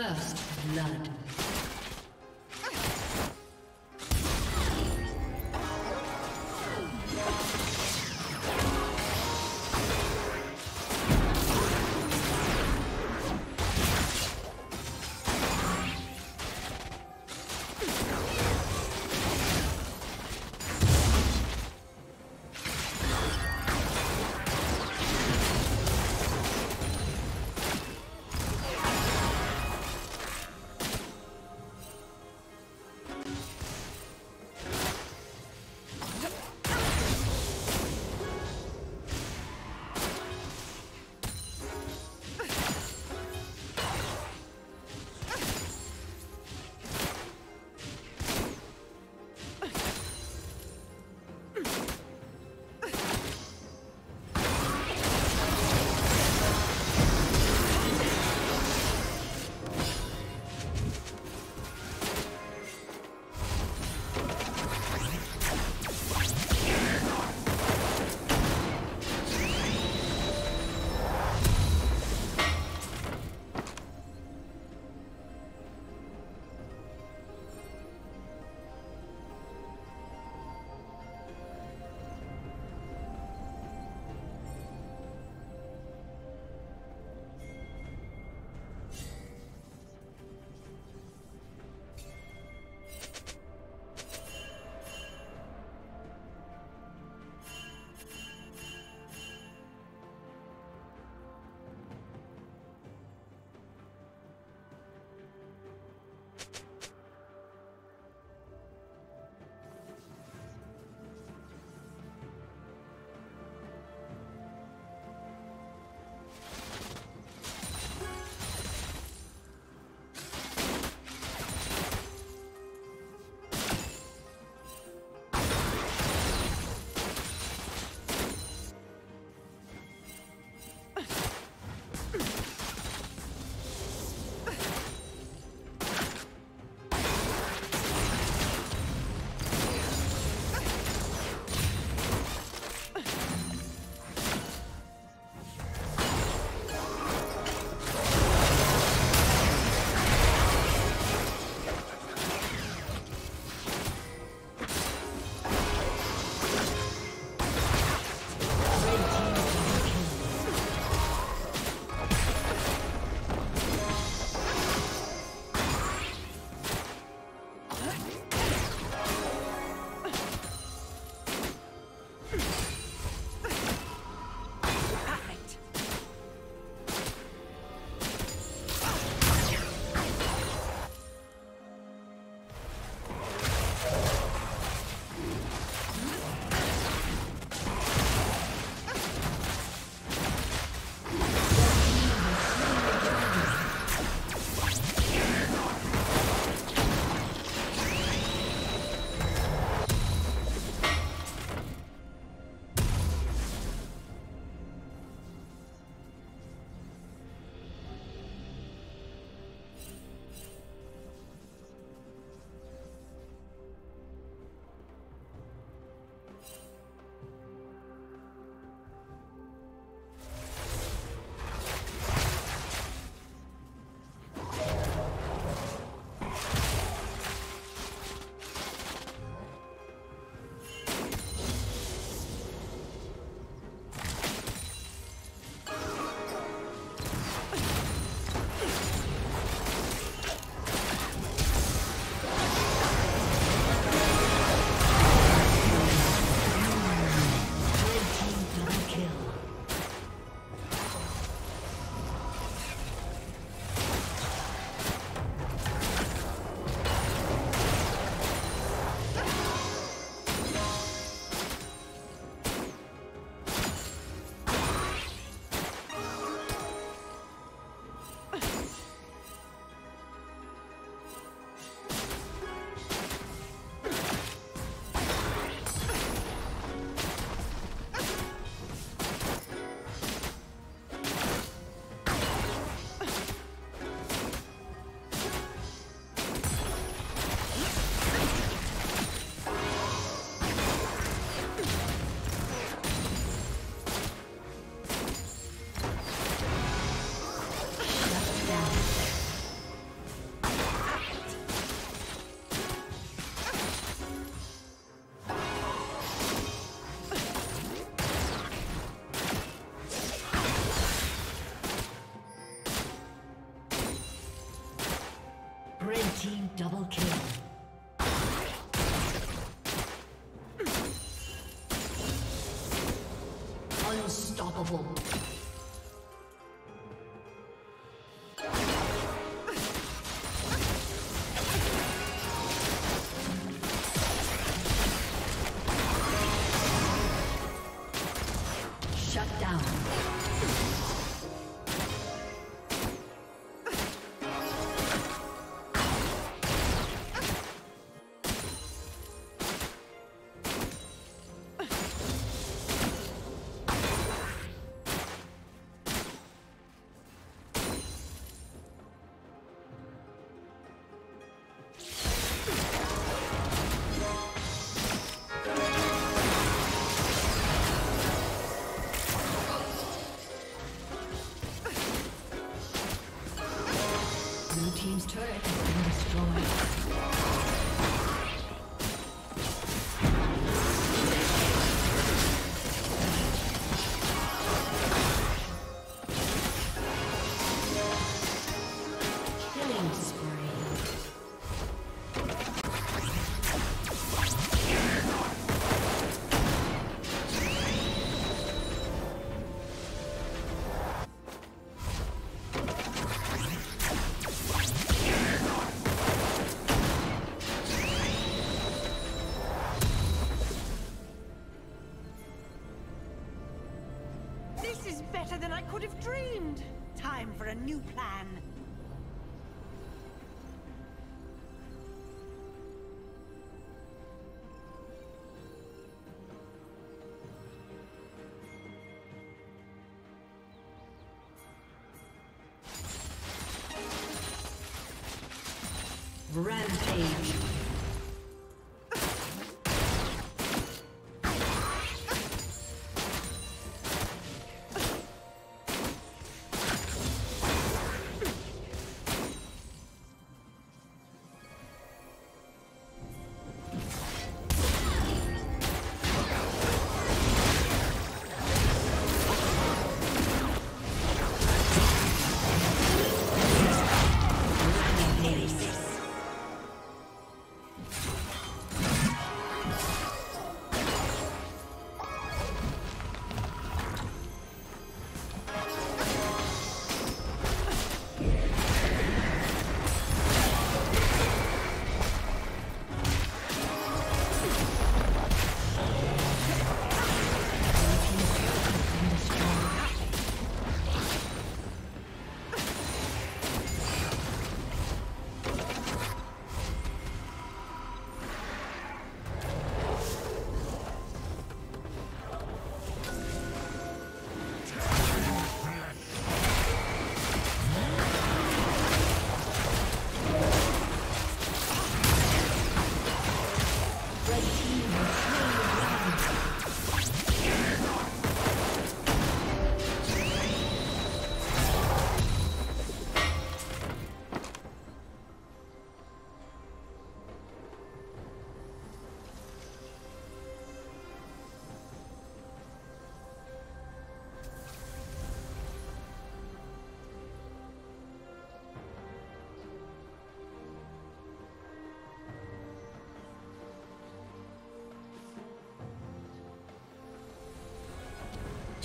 First blood. Unstoppable. Rampage.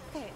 Outfit.